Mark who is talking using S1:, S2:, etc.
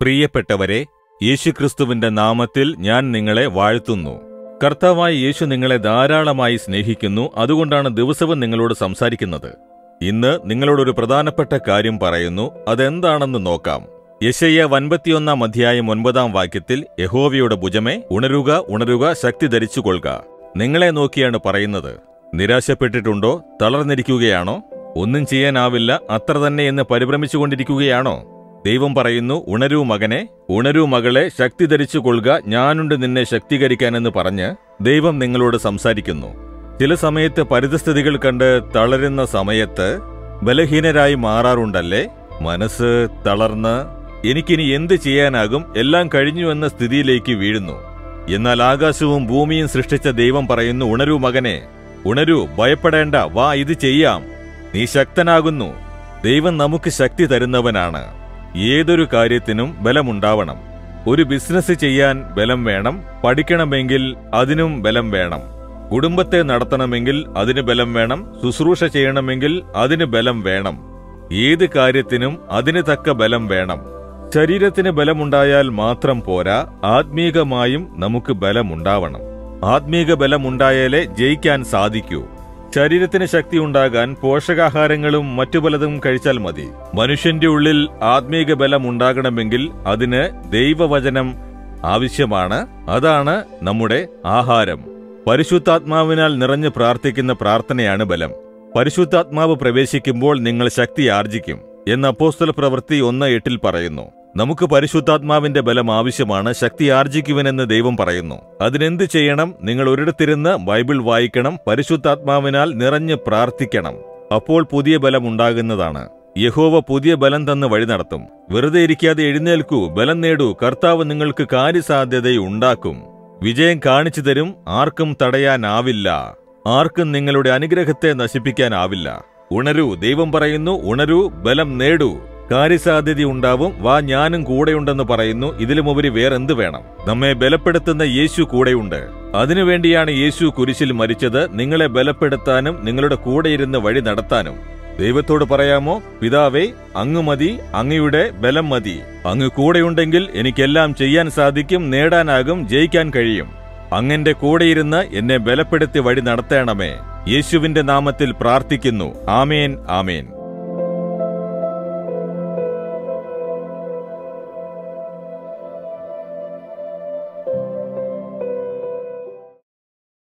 S1: പ്രിയപ്പെട്ടവരെ യേശുക്രിസ്തുവിന്റെ നാമത്തിൽ ഞാൻ നിങ്ങളെ വാഴ്ത്തുന്നു. കർത്താവായ യേശു നിങ്ങളെ ധാരാളമായി സ്നേഹിക്കുന്നു അതുകൊണ്ടാണ് ദിവസവും നിങ്ങളോട് സംസാരിക്കുന്നത്. ഇന്ന് നിങ്ങളോടൊരു പ്രധാനപ്പെട്ട കാര്യം പറയുന്നു അതെന്താണെന്ന് നോക്കാം. യശയ്യ വൻപത്തിയൊന്നാം അധ്യായം ഒൻപതാം വാക്യത്തിൽ യഹോവയുടെ ഭുജമേ ഉണരുക ഉണരുക ശക്തി ധരിച്ചുകൊള്ളുക. നിങ്ങളെ നോക്കിയാണ് പറയുന്നത്. നിരാശപ്പെട്ടിട്ടുണ്ടോ? തളർന്നിരിക്കുകയാണോ? ഒന്നും ചെയ്യാനാവില്ല അത്ര തന്നെ എന്ന് പരിഭ്രമിച്ചുകൊണ്ടിരിക്കുകയാണോ? ദൈവം പറയുന്നു ഉണരൂ മകനെ ഉണരൂ മകളെ ശക്തി ധരിച്ചു കൊള്ളുക ഞാനുണ്ട് നിന്നെ ശക്തീകരിക്കാനെന്ന് പറഞ്ഞ് ദൈവം നിങ്ങളോട് സംസാരിക്കുന്നു. ചില സമയത്ത് പരിതസ്ഥിതികൾ കണ്ട് തളരുന്ന സമയത്ത് ബലഹീനരായി മാറാറുണ്ടല്ലേ? മനസ്സ് തളർന്ന് എനിക്കിനി എന്ത് ചെയ്യാനാകും? എല്ലാം കഴിഞ്ഞു എന്ന സ്ഥിതിയിലേക്ക് വീഴുന്നു. എന്നാൽ ആകാശവും ഭൂമിയും സൃഷ്ടിച്ച ദൈവം പറയുന്നു ഉണരൂ മകനെ ഉണരൂ ഭയപ്പെടേണ്ട വാ ഇത് ചെയ്യാം. നീ ശക്തനാകുന്നു. ദൈവം നമുക്ക് ശക്തി തരുന്നവനാണ്. ഏതൊരു കാര്യത്തിനും ബലമുണ്ടാവണം. ഒരു ബിസിനസ് ചെയ്യാൻ ബലം വേണം. പഠിക്കണമെങ്കിൽ അതിനും ബലം വേണം. കുടുംബത്തെ നടത്തണമെങ്കിൽ അതിന് ബലം വേണം. ശുശ്രൂഷ ചെയ്യണമെങ്കിൽ അതിന് ബലം വേണം. ഏത് കാര്യത്തിനും അതിന് തക്ക ബലം വേണം. ശരീരത്തിന് ബലമുണ്ടായാൽ മാത്രം പോരാ ആത്മീകമായും നമുക്ക് ബലമുണ്ടാവണം. ആത്മീക ബലമുണ്ടായാലേ ജയിക്കാൻ സാധിക്കൂ. ശരീരത്തിന് ശക്തി ഉണ്ടാകാൻ പോഷകാഹാരങ്ങളും മറ്റു പലതും കഴിച്ചാൽ മതി. മനുഷ്യന്റെ ഉള്ളിൽ ആത്മീക ബലം ഉണ്ടാകണമെങ്കിൽ അതിന് ദൈവവചനം ആവശ്യമാണ്. അതാണ് നമ്മുടെ ആഹാരം. പരിശുദ്ധാത്മാവിനാൽ നിറഞ്ഞു പ്രാർത്ഥിക്കുന്ന പ്രാർത്ഥനയാണ് ബലം. പരിശുദ്ധാത്മാവ് പ്രവേശിക്കുമ്പോൾ നിങ്ങൾ ശക്തി ആർജിക്കും. എന്ന് അപ്പോസ്തല പ്രവൃത്തി ഒന്ന് എട്ടിൽ പറയുന്നു. നമുക്ക് പരിശുദ്ധാത്മാവിന്റെ ബലം ആവശ്യമാണ് ശക്തി ആർജിക്കുവനെന്ന് ദൈവം പറയുന്നു. അതിനെന്ത് ചെയ്യണം? നിങ്ങൾ ഒരിടത്തിരുന്ന് ബൈബിൾ വായിക്കണം പരിശുദ്ധാത്മാവിനാൽ നിറഞ്ഞ് പ്രാർത്ഥിക്കണം. അപ്പോൾ പുതിയ ബലം ഉണ്ടാകുന്നതാണ്. യഹോവ പുതിയ ബലം തന്ന് വഴി നടത്തും. വെറുതെ ഇരിക്കാതെ എഴുന്നേൽക്കൂ ബലം നേടൂ കർത്താവ് നിങ്ങൾക്ക് കാര്യസാധ്യതയുണ്ടാക്കും വിജയം കാണിച്ചു തരും ആർക്കും തടയാനാവില്ല. ആർക്കും നിങ്ങളുടെ അനുഗ്രഹത്തെ നശിപ്പിക്കാനാവില്ല. ഉണരൂ ദൈവം പറയുന്നു ഉണരൂ ബലം നേടൂ. കാര്യസാധ്യത ഉണ്ടാവും വാ ഞാനും കൂടെയുണ്ടെന്ന് പറയുന്നു ഇതിലുമുപരി വേറെന്ത് വേണം? നമ്മെ ബലപ്പെടുത്തുന്ന യേശു കൂടെയുണ്ട്. അതിനുവേണ്ടിയാണ് യേശു കുരിശിൽ മരിച്ചത് നിങ്ങളെ ബലപ്പെടുത്താനും നിങ്ങളുടെ കൂടെയിരുന്ന് വഴി നടത്താനും. ദൈവത്തോട് പറയാമോ പിതാവേ അങ്ങ് മതി അങ്ങയുടെ ബലം മതി. അങ്ങ് കൂടെയുണ്ടെങ്കിൽ എനിക്കെല്ലാം ചെയ്യാൻ സാധിക്കും നേടാനാകും ജയിക്കാൻ കഴിയും. അങ്ങന്റെ കൂടെയിരുന്ന് എന്നെ ബലപ്പെടുത്തി വഴി നടത്തേണമേ. യേശുവിന്റെ നാമത്തിൽ പ്രാർത്ഥിക്കുന്നു. ആമേൻ ആമേൻ.